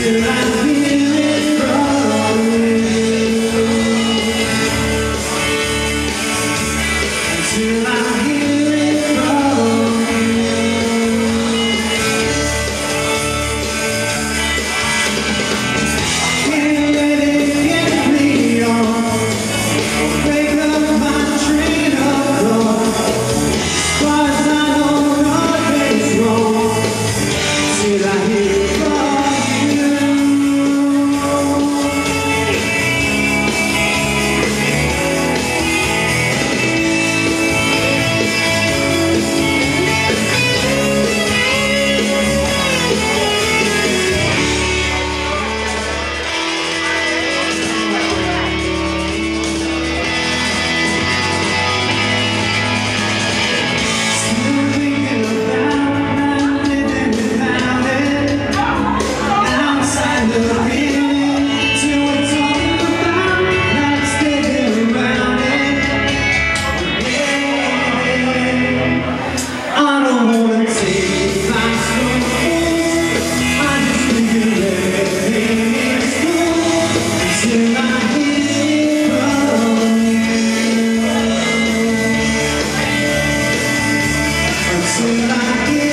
Till I I give